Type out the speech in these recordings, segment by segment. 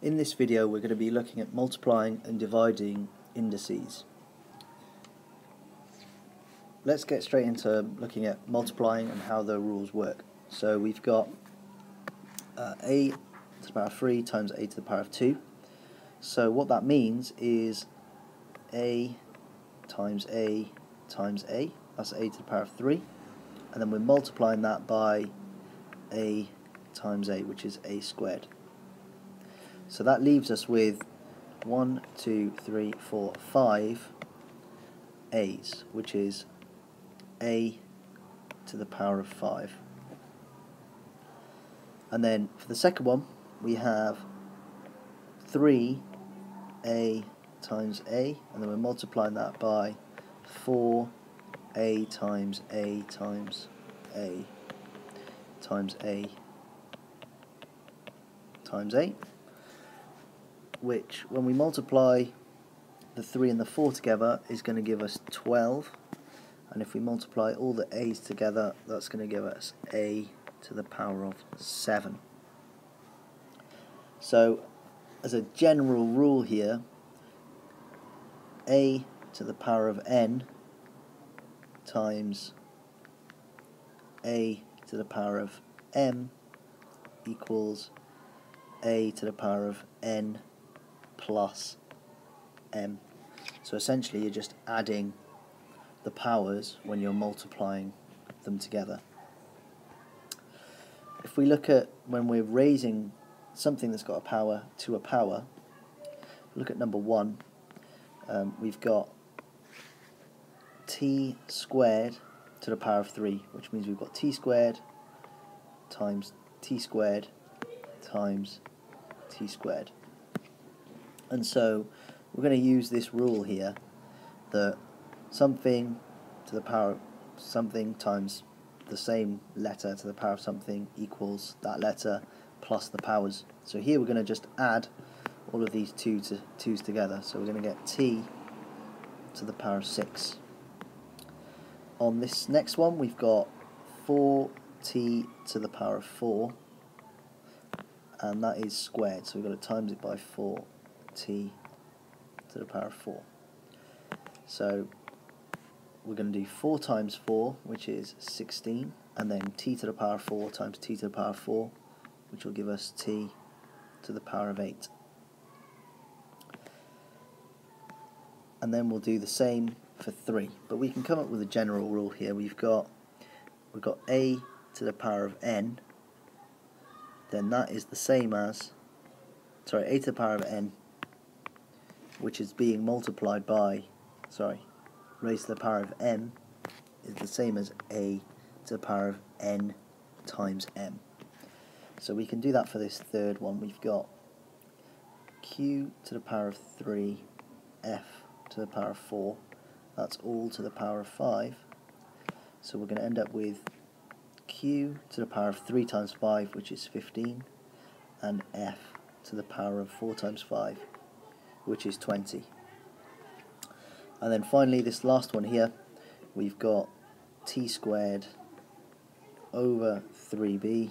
In this video we're going to be looking at multiplying and dividing indices. Let's get straight into looking at multiplying and how the rules work. So we've got uh, a to the power of 3 times a to the power of 2. So what that means is a times a times a, that's a to the power of 3. And then we're multiplying that by a times a, which is a squared. So that leaves us with 1, 2, 3, 4, 5 a's, which is a to the power of 5. And then for the second one, we have 3a times a, and then we're multiplying that by 4a times a times a times a times a which when we multiply the 3 and the 4 together is going to give us 12 and if we multiply all the a's together that's going to give us a to the power of 7 so as a general rule here a to the power of n times a to the power of m equals a to the power of n plus m. So essentially you're just adding the powers when you're multiplying them together. If we look at when we're raising something that's got a power to a power, look at number one, um, we've got t squared to the power of 3, which means we've got t squared times t squared times t squared. And so we're going to use this rule here that something to the power of something times the same letter to the power of something equals that letter plus the powers. So here we're going to just add all of these two to twos together. So we're going to get t to the power of 6. On this next one we've got 4t to the power of 4 and that is squared so we've got to times it by 4 t to the power of 4. So we're going to do 4 times 4, which is 16, and then t to the power of 4 times t to the power of 4, which will give us t to the power of 8. And then we'll do the same for 3, but we can come up with a general rule here. We've got we've got a to the power of n, then that is the same as sorry, a to the power of n which is being multiplied by, sorry, raised to the power of m is the same as a to the power of n times m. So we can do that for this third one. We've got q to the power of 3, f to the power of 4. That's all to the power of 5. So we're going to end up with q to the power of 3 times 5, which is 15, and f to the power of 4 times 5, which is 20. And then finally this last one here, we've got t squared over 3b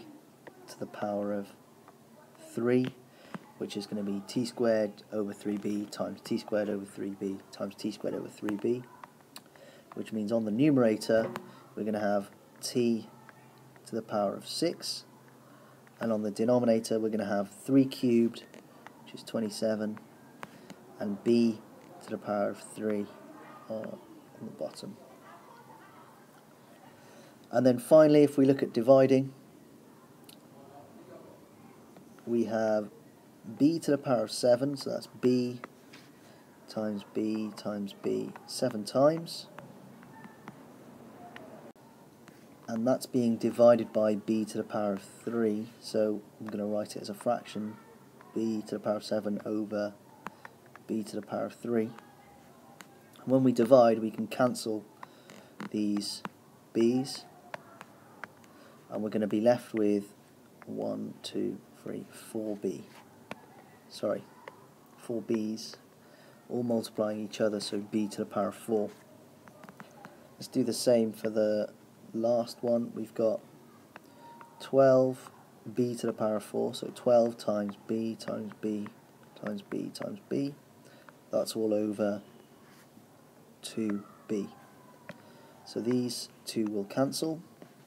to the power of 3, which is going to be t squared over 3b times t squared over 3b times t squared over 3b, which means on the numerator we're going to have t to the power of 6, and on the denominator we're going to have 3 cubed, which is 27, and b to the power of 3 uh, on the bottom. And then finally, if we look at dividing, we have b to the power of 7, so that's b times b times b 7 times. And that's being divided by b to the power of 3, so I'm going to write it as a fraction, b to the power of 7 over b to the power of 3. When we divide we can cancel these b's and we're going to be left with 1, 2, 3, 4b. Sorry, 4 b's all multiplying each other so b to the power of 4. Let's do the same for the last one. We've got 12 b to the power of 4, so 12 times b times b times b times b. That's all over 2b. So these two will cancel,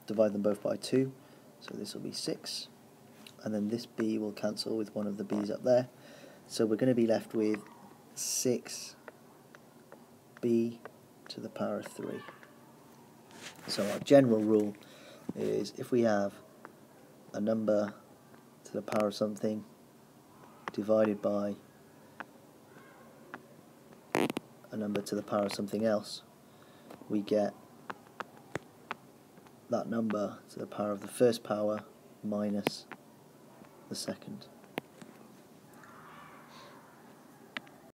divide them both by 2, so this will be 6. And then this b will cancel with one of the b's up there. So we're going to be left with 6b to the power of 3. So our general rule is if we have a number to the power of something divided by a number to the power of something else, we get that number to the power of the first power minus the second.